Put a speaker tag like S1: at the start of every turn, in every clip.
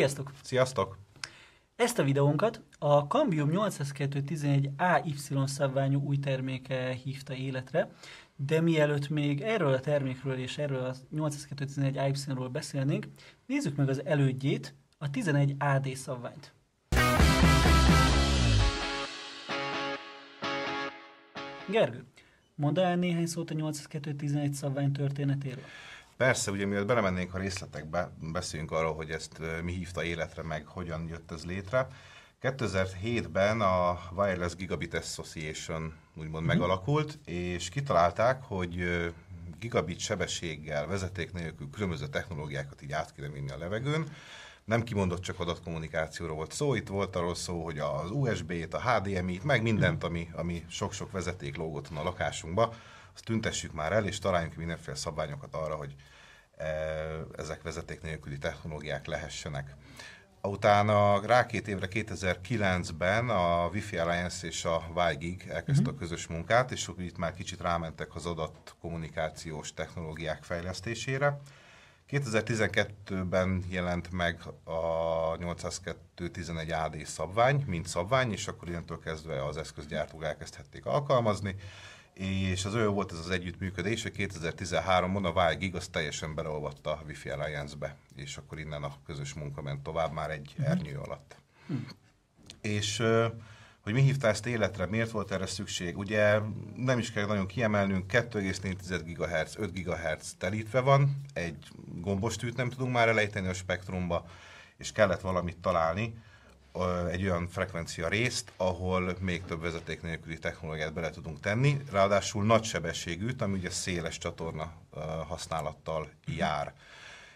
S1: Sziasztok!
S2: Sziasztok!
S1: Ezt a videónkat a Cambium 802.11 AY szabványú új terméke hívta életre, de mielőtt még erről a termékről és erről a 802.11 AY-ról beszélnénk, nézzük meg az elődjét, a 11 AD szabványt. Gergő, mondd el néhány szót a 802.11 szabvány történetéről.
S2: Persze, ugye mielőtt belemennénk a részletekbe, beszéljünk arról, hogy ezt mi hívta életre, meg hogyan jött ez létre. 2007-ben a Wireless Gigabit Association úgymond mm. megalakult, és kitalálták, hogy gigabit sebességgel, vezeték nélkül különböző technológiákat így át kéne vinni a levegőn. Nem kimondott csak adatkommunikációról volt szó, itt volt arról szó, hogy az USB-t, a HDMI-t, meg mindent, ami, ami sok-sok vezeték lógott a lakásunkba, azt tüntessük már el, és találjunk mindenféle szabványokat arra, hogy e, ezek vezeték nélküli technológiák lehessenek. Utána rá két évre 2009-ben a Wi-Fi Alliance és a WiGig elkezdte uh-huh. a közös munkát, és itt már kicsit rámentek az adatkommunikációs technológiák fejlesztésére. 2012-ben jelent meg a 802.11 AD szabvány, mint szabvány, és akkor innentől kezdve az eszközgyártók elkezdhették alkalmazni és az olyan volt ez az együttműködés, hogy 2013-ban a WiGig az teljesen beleolvatta a Wi-Fi Alliance-be, és akkor innen a közös munka ment tovább már egy uh-huh. ernyő alatt. Uh-huh. És hogy mi hívta ezt életre, miért volt erre szükség? Ugye nem is kell nagyon kiemelnünk, 2,4 GHz, 5 GHz telítve van, egy gombostűt nem tudunk már elejteni a spektrumba, és kellett valamit találni, egy olyan frekvencia részt, ahol még több vezeték nélküli technológiát bele tudunk tenni, ráadásul nagy sebességűt, ami ugye széles csatorna használattal jár.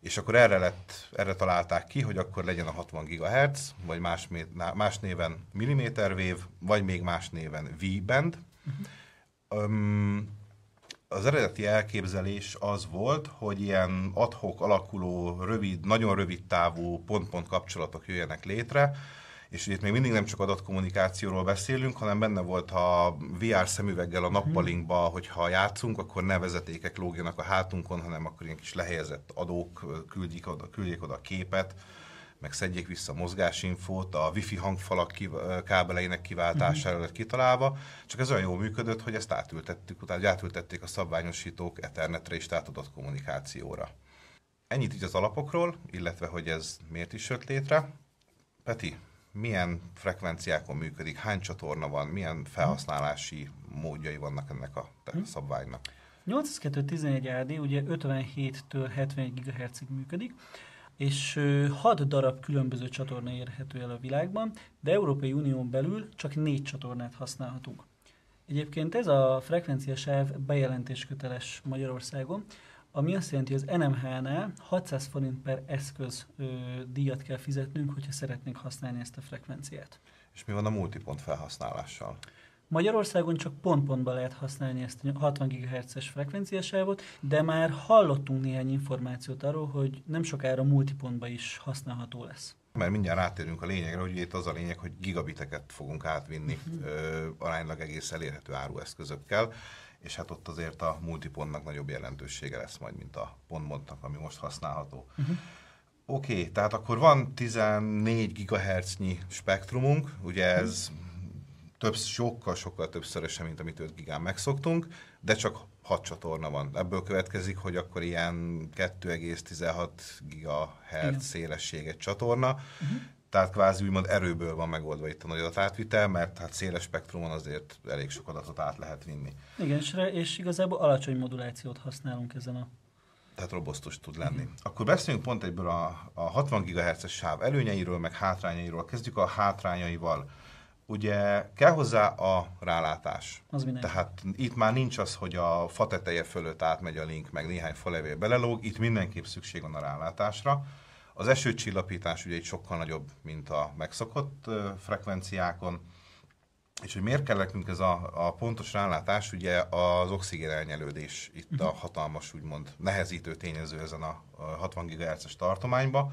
S2: És akkor erre, lett, erre találták ki, hogy akkor legyen a 60 GHz, vagy más, más néven millimétervév, vagy még más néven V-band. Uh-huh. Um, az eredeti elképzelés az volt, hogy ilyen adhok alakuló, rövid, nagyon rövid távú pont-pont kapcsolatok jöjjenek létre, és itt még mindig nem csak adatkommunikációról beszélünk, hanem benne volt a VR szemüveggel a nappalinkba, hogyha játszunk, akkor ne vezetékek lógjanak a hátunkon, hanem akkor ilyen kis lehelyezett adók küldjék oda, küldjék oda a képet, meg szedjék vissza a mozgásinfót, a wifi hangfalak kiv- kábeleinek kiváltására mhm. lett kitalálva, csak ez olyan jól működött, hogy ezt átültettük, utána átültették a szabványosítók Ethernetre és tehát adatkommunikációra. Ennyit így az alapokról, illetve hogy ez miért is jött létre. Peti, milyen frekvenciákon működik, hány csatorna van, milyen felhasználási módjai vannak ennek a hm. szabványnak.
S1: 802.11 AD ugye 57-től 71 GHz-ig működik, és 6 darab különböző csatorna érhető el a világban, de Európai Unión belül csak 4 csatornát használhatunk. Egyébként ez a frekvenciasáv bejelentésköteles Magyarországon, ami azt jelenti, hogy az NMH-nál 600 forint per eszköz ö, díjat kell fizetnünk, hogyha szeretnénk használni ezt a frekvenciát.
S2: És mi van a multipont felhasználással?
S1: Magyarországon csak pont-pontban lehet használni ezt a 60 GHz-es frekvenciásávot, de már hallottunk néhány információt arról, hogy nem sokára multipontban is használható lesz.
S2: Mert mindjárt rátérünk a lényegre, hogy itt az a lényeg, hogy gigabiteket fogunk átvinni uh-huh. ö, aránylag egész elérhető árueszközökkel és hát ott azért a multipontnak nagyobb jelentősége lesz majd, mint a pontmontnak, ami most használható. Uh-huh. Oké, okay, tehát akkor van 14 GHz-nyi spektrumunk, ugye mhm. ez több, sokkal, sokkal többszörösen, mint amit 5 gigán megszoktunk, de csak 6 csatorna van. Ebből következik, hogy akkor ilyen 2,16 GHz szélesség egy csatorna, uh-huh tehát kvázi úgymond erőből van megoldva itt a nagy adatátvitel, mert hát széles spektrumon azért elég sok adatot át lehet vinni.
S1: Igen, és, igazából alacsony modulációt használunk ezen a
S2: tehát robosztus tud lenni. Uh-huh. Akkor beszéljünk pont egyből a, a 60 GHz-es sáv előnyeiről, meg hátrányairól. Kezdjük a hátrányaival. Ugye kell hozzá a rálátás.
S1: Az
S2: Tehát itt már nincs az, hogy a fa teteje fölött átmegy a link, meg néhány falevél belelóg, itt mindenképp szükség van a rálátásra. Az esőcsillapítás ugye egy sokkal nagyobb, mint a megszokott frekvenciákon, és hogy miért kell nekünk ez a, a pontos rálátás, ugye az oxigén elnyelődés itt a mhm. hatalmas, úgymond nehezítő tényező ezen a 60 GHz-es tartományba.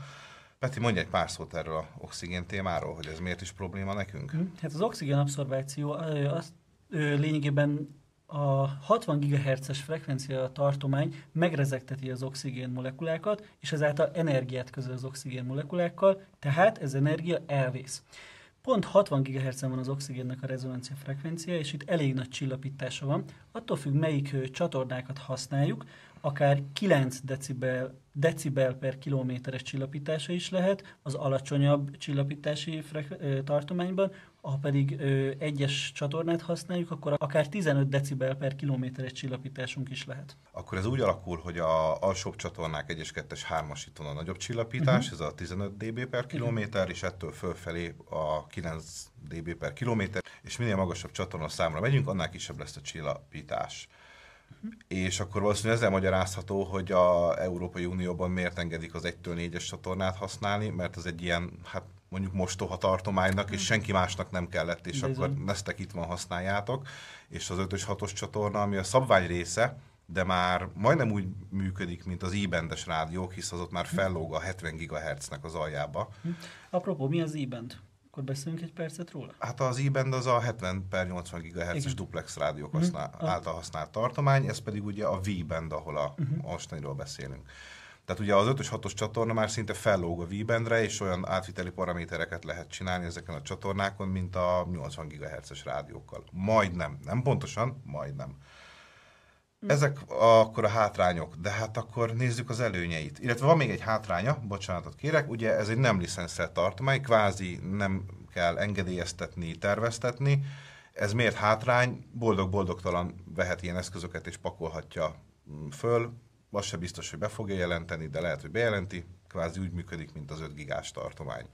S2: Peti, mondj egy pár szót erről a oxigén témáról, hogy ez miért is probléma nekünk? Mhm.
S1: Hát az oxigén abszorváció az lényegében a 60 GHz-es frekvencia tartomány megrezegteti az oxigén molekulákat, és ezáltal energiát közöl az oxigén molekulákkal, tehát ez energia elvész. Pont 60 GHz-en van az oxigénnek a rezonancia frekvencia, és itt elég nagy csillapítása van. Attól függ, melyik csatornákat használjuk, akár 9 decibel, decibel per kilométeres csillapítása is lehet az alacsonyabb csillapítási tartományban, ha pedig ö, egyes csatornát használjuk, akkor akár 15 decibel per kilométeres csillapításunk is lehet.
S2: Akkor ez úgy alakul, hogy a alsóbb csatornák 1 2-es 3-as a nagyobb csillapítás, uh-huh. ez a 15 dB per kilométer, és ettől fölfelé a 9 dB per kilométer, és minél magasabb csatorna számra megyünk, annál kisebb lesz a csillapítás. És akkor valószínűleg ezzel magyarázható, hogy a Európai Unióban miért engedik az 1-től 4-es csatornát használni, mert ez egy ilyen, hát mondjuk mostoha tartománynak, és senki másnak nem kellett, és Bizony. akkor neztek itt van, használjátok. És az 5-ös 6-os csatorna, ami a szabvány része, de már majdnem úgy működik, mint az e rádiók, hisz az ott már fellóg a 70 GHz-nek az aljába.
S1: Apropó, mi az e-band? Akkor beszélünk egy percet róla?
S2: Hát az e az a 70 per 80 GHz-es duplex rádiók uh-huh. használ, által használt tartomány, ez pedig ugye a V-band, ahol a uh-huh. mostaniról beszélünk. Tehát ugye az 5-ös 6-os csatorna már szinte fellóg a V-bandre, és olyan átviteli paramétereket lehet csinálni ezeken a csatornákon, mint a 80 GHz-es rádiókkal. Majdnem, nem pontosan, majdnem. Hm. Ezek akkor a hátrányok, de hát akkor nézzük az előnyeit. Illetve van még egy hátránya, bocsánatot kérek, ugye ez egy nem licenszelt tartomány, kvázi nem kell engedélyeztetni, terveztetni. Ez miért hátrány? Boldog-boldogtalan vehet ilyen eszközöket és pakolhatja föl, az se biztos, hogy be fogja jelenteni, de lehet, hogy bejelenti, kvázi úgy működik, mint az 5 gigás tartomány.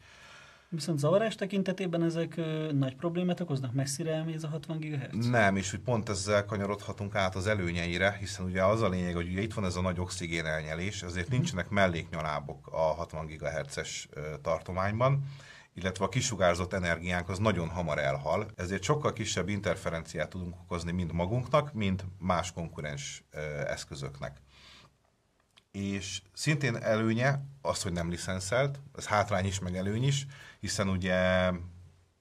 S1: Viszont zavarás tekintetében ezek ö, nagy problémát okoznak? Messzire elmész a 60 GHz?
S2: Nem, és hogy pont ezzel kanyarodhatunk át az előnyeire, hiszen ugye az a lényeg, hogy ugye itt van ez a nagy oxigén elnyelés, ezért uh-huh. nincsenek melléknyalábok a 60 GHz-es tartományban illetve a kisugárzott energiánk az nagyon hamar elhal, ezért sokkal kisebb interferenciát tudunk okozni mind magunknak, mind más konkurens eszközöknek és szintén előnye az, hogy nem licenszelt, ez hátrány is, meg előny is, hiszen ugye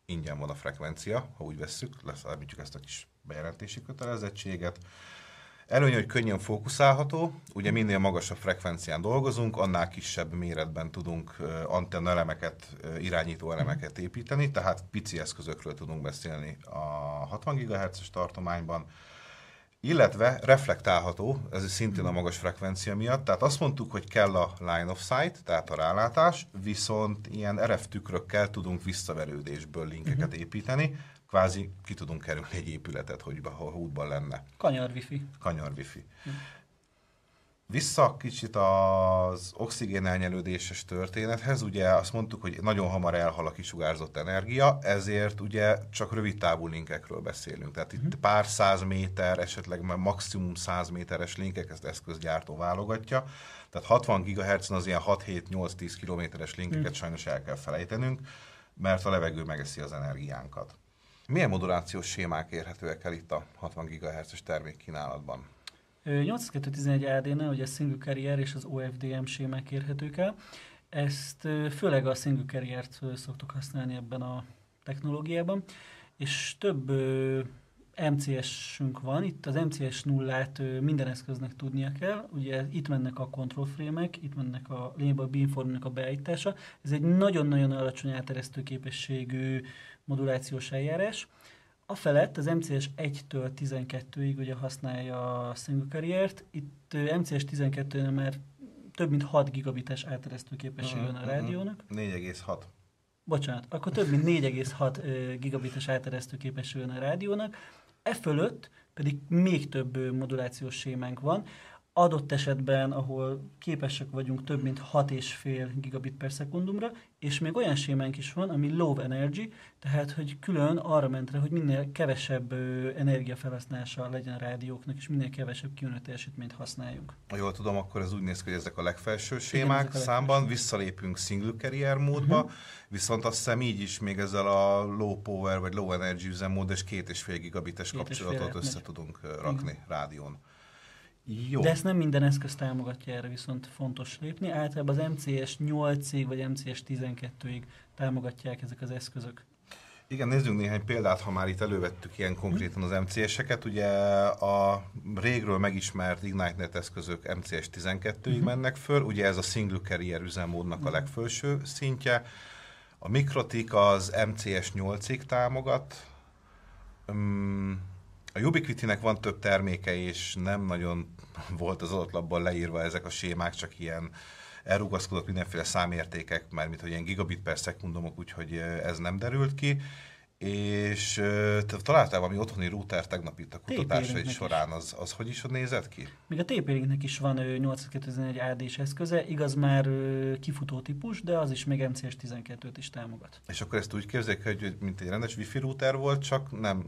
S2: ingyen van a frekvencia, ha úgy vesszük, leszállítjuk ezt a kis bejelentési kötelezettséget. Előnye, hogy könnyen fókuszálható, ugye minél magasabb frekvencián dolgozunk, annál kisebb méretben tudunk antenna elemeket, irányító elemeket építeni, tehát pici eszközökről tudunk beszélni a 60 GHz-es tartományban, illetve reflektálható, ez szintén a magas frekvencia miatt, tehát azt mondtuk, hogy kell a line of sight, tehát a rálátás, viszont ilyen RF tükrökkel tudunk visszaverődésből linkeket uh-huh. építeni, kvázi ki tudunk kerülni egy épületet, hogy ha útban lenne.
S1: Kanyar wifi.
S2: Kanyar wifi. Uh-huh. Vissza kicsit az oxigén elnyelődéses történethez, ugye azt mondtuk, hogy nagyon hamar elhal a kisugárzott energia, ezért ugye csak rövid távú linkekről beszélünk. Tehát itt mhm. pár száz méter, esetleg maximum száz méteres linkek, ezt eszközgyártó válogatja. Tehát 60 GHz az ilyen 6-7-8-10 kilométeres linkeket hmm. sajnos el kell felejtenünk, mert a levegő megeszi az energiánkat. Milyen modulációs sémák érhetőek el itt a 60 GHz-es termékkínálatban?
S1: 8211 AD-nál ugye a single carrier és az OFDM sémák érhetők el. Ezt főleg a single carrier-t szoktuk használni ebben a technológiában, és több MCS-ünk van, itt az MCS nullát minden eszköznek tudnia kell, ugye itt mennek a control frame-ek, itt mennek a lényegben a beamformnak a beállítása, ez egy nagyon-nagyon alacsony elteresztő képességű modulációs eljárás, a felett az MCS 1-től 12-ig ugye használja a single carrier-t. Itt MCS 12-nél már több mint 6 gigabites átteresztő képessége van a mhm, rádiónak.
S2: 4,6.
S1: Bocsánat, akkor több mint 4,6 gigabites átteresztő képessége van a rádiónak. E fölött pedig még több modulációs sémánk van adott esetben, ahol képesek vagyunk több mint 6,5 gigabit per szekundumra, és még olyan sémánk is van, ami low energy, tehát hogy külön arra mentre, hogy minél kevesebb energiafelhasználása legyen a rádióknak, és minél kevesebb kijönő teljesítményt használjunk.
S2: Ha jól tudom, akkor ez úgy néz ki, hogy ezek a legfelső sémák Igen, a számban, visszalépünk single carrier módba, uh-huh. viszont azt hiszem így is még ezzel a low power vagy low energy üzemmód és két és fél gigabites két kapcsolatot össze megy. tudunk rakni Igen. rádión.
S1: Jó. De ezt nem minden eszköz támogatja erre, viszont fontos lépni. Általában az MCS 8-ig vagy MCS 12-ig támogatják ezek az eszközök.
S2: Igen, nézzünk néhány példát, ha már itt elővettük ilyen konkrétan az MCS-eket. Ugye a régről megismert IgniteNet eszközök MCS 12-ig uh-huh. mennek föl, ugye ez a single carrier üzemmódnak a legfelső szintje. A Mikrotik az MCS 8-ig támogat. A Ubiquiti-nek van több terméke, és nem nagyon volt az adatlapban leírva ezek a sémák, csak ilyen elrugaszkodott mindenféle számértékek, mert mint hogy ilyen gigabit per szekundumok, úgyhogy ez nem derült ki. És te találtál valami otthoni router tegnap itt a kutatásaid során, az, az hogy is nézett ki?
S1: Még a tp is van 821 AD-s eszköze, igaz már kifutó típus, de az is még MCS 12-t is támogat.
S2: És akkor ezt úgy képzeljük, hogy mint egy rendes wifi router volt, csak nem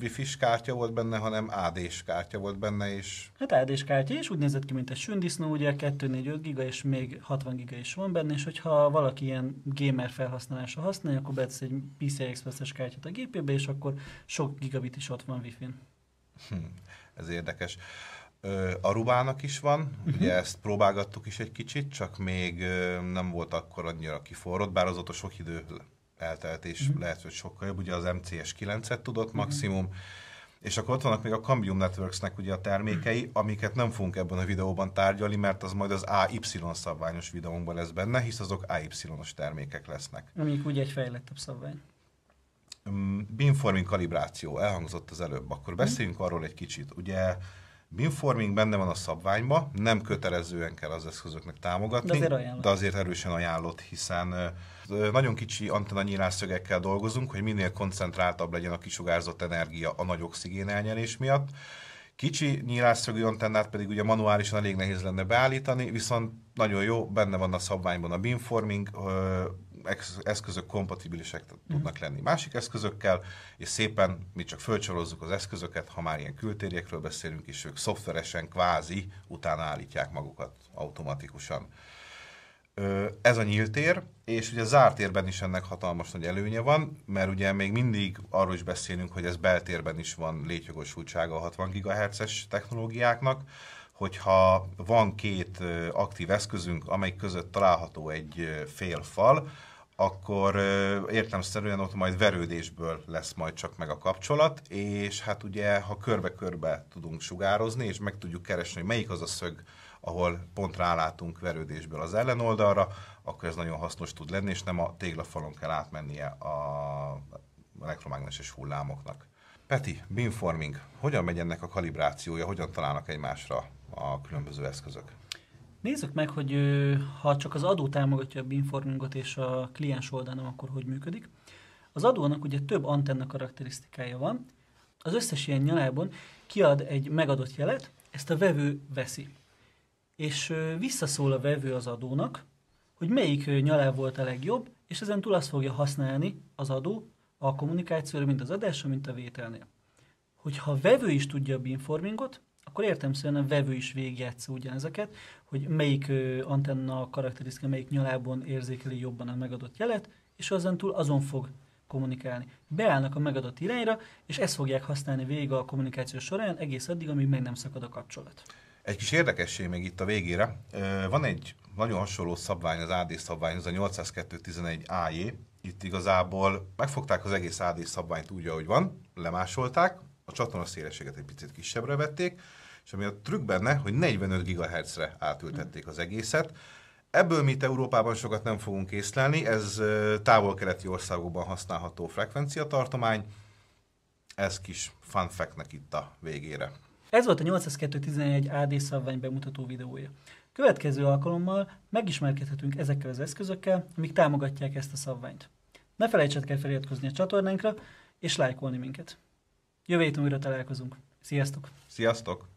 S2: wifi-s kártya volt benne, hanem AD-s kártya volt benne, és...
S1: Hát AD-s kártya, és úgy nézett ki, mint egy sündisznó, ugye 2-4-5 giga, és még 60 giga is van benne, és hogyha valaki ilyen gamer felhasználásra használja, akkor betesz egy PCI Express-es kártyát a gépébe, és akkor sok gigabit is ott van wifi-n.
S2: Hm, ez érdekes. Arubának is van, uh-huh. ugye ezt próbálgattuk is egy kicsit, csak még nem volt akkor annyira kiforrott, bár azóta sok idő eltelt, és uh-huh. lehet, hogy sokkal jobb. Ugye az MCS 9-et tudott uh-huh. maximum, és akkor ott vannak még a Cambium Networksnek ugye a termékei, amiket nem fogunk ebben a videóban tárgyalni, mert az majd az AY szabványos videónkban lesz benne, hisz azok AY-os termékek lesznek.
S1: Amik ugye egy fejlettebb szabvány.
S2: Um, beamforming kalibráció, elhangzott az előbb, akkor beszéljünk arról egy kicsit. Ugye Beamforming benne van a szabványba, nem kötelezően kell az eszközöknek támogatni, de azért, de azért erősen ajánlott, hiszen nagyon kicsi antenna nyílásszögekkel dolgozunk, hogy minél koncentráltabb legyen a kisugárzott energia a nagy oxigén elnyelés miatt. Kicsi nyílásszögű antennát pedig ugye manuálisan elég nehéz lenne beállítani, viszont nagyon jó, benne van a szabványban a beamforming, eszközök kompatibilisek tudnak lenni másik eszközökkel, és szépen mi csak fölcsorozzuk az eszközöket, ha már ilyen kültérjekről beszélünk, és ők szoftveresen kvázi utána állítják magukat automatikusan. Ez a nyílt tér, és ugye zárt térben is ennek hatalmas nagy előnye van, mert ugye még mindig arról is beszélünk, hogy ez beltérben is van létjogosultsága a 60 GHz-es technológiáknak, hogyha van két aktív eszközünk, amely között található egy fél fal, akkor értelmszerűen ott majd verődésből lesz majd csak meg a kapcsolat, és hát ugye, ha körbe-körbe tudunk sugározni, és meg tudjuk keresni, hogy melyik az a szög, ahol pont rálátunk verődésből az ellenoldalra, akkor ez nagyon hasznos tud lenni, és nem a téglafalon kell átmennie a elektromágneses hullámoknak. Peti, beamforming, hogyan megy ennek a kalibrációja, hogyan találnak egymásra a különböző eszközök?
S1: Nézzük meg, hogy ha csak az adó támogatja a beamformingot és a kliens oldalon, akkor hogy működik. Az adónak ugye több antenna karakterisztikája van, az összes ilyen nyalában kiad egy megadott jelet, ezt a vevő veszi. És visszaszól a vevő az adónak, hogy melyik nyalá volt a legjobb, és ezen túl azt fogja használni az adó a kommunikációra, mint az adásra, mint a vételnél. Hogyha a vevő is tudja a beamformingot, akkor értelmszerűen a vevő is végigjátsza ugyanezeket, hogy melyik antenna karakterisztika, melyik nyalában érzékeli jobban a megadott jelet, és azon túl azon fog kommunikálni. Beállnak a megadott irányra, és ezt fogják használni végig a kommunikáció során, egész addig, amíg meg nem szakad a kapcsolat.
S2: Egy kis érdekesség még itt a végére. Van egy nagyon hasonló szabvány, az AD szabvány, az a 802.11 AJ. Itt igazából megfogták az egész AD szabványt úgy, ahogy van, lemásolták, a csatorna szélességet egy picit kisebbre vették, és ami a trükk benne, hogy 45 GHz-re átültették az egészet. Ebből mi itt Európában sokat nem fogunk észlelni, ez távol-keleti országokban használható frekvenciatartomány. Ez kis fun fact itt a végére.
S1: Ez volt a 802.11 AD szabvány bemutató videója. Következő alkalommal megismerkedhetünk ezekkel az eszközökkel, amik támogatják ezt a szabványt. Ne felejtsetek el feliratkozni a csatornánkra, és lájkolni minket. Jövő héten újra találkozunk. Sziasztok!
S2: Sziasztok!